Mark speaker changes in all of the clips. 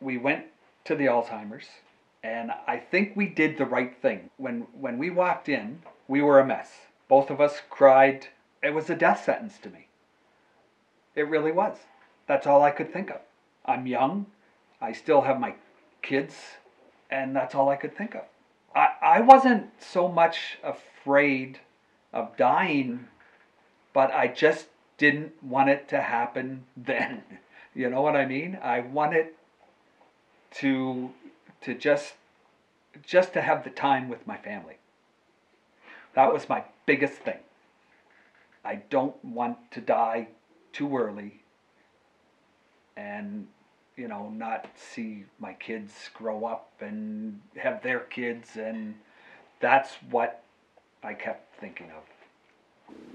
Speaker 1: we went to the Alzheimer's, and I think we did the right thing. When when we walked in, we were a mess. Both of us cried. It was a death sentence to me. It really was. That's all I could think of. I'm young. I still have my kids, and that's all I could think of. I, I wasn't so much afraid of dying, but I just didn't want it to happen then. You know what I mean? I wanted to to just just to have the time with my family. That was my biggest thing. I don't want to die too early and you know not see my kids grow up and have their kids and that's what I kept thinking of.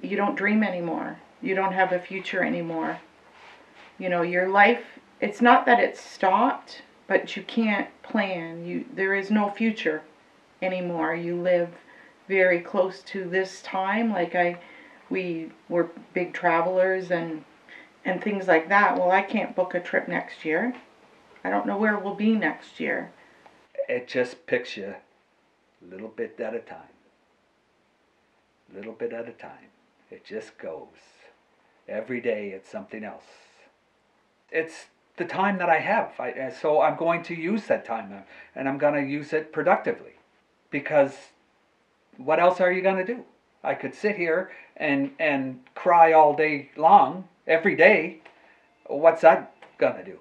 Speaker 2: You don't dream anymore. You don't have a future anymore. You know, your life it's not that it's stopped, but you can't plan. You there is no future anymore. You live very close to this time like I we were big travelers and and things like that. Well, I can't book a trip next year. I don't know where we'll be next year.
Speaker 1: It just picks you a little bit at a time. A Little bit at a time. It just goes. Every day it's something else. It's the time that I have. I, uh, so I'm going to use that time uh, and I'm going to use it productively because what else are you going to do? I could sit here and, and cry all day long, every day. What's that going to do?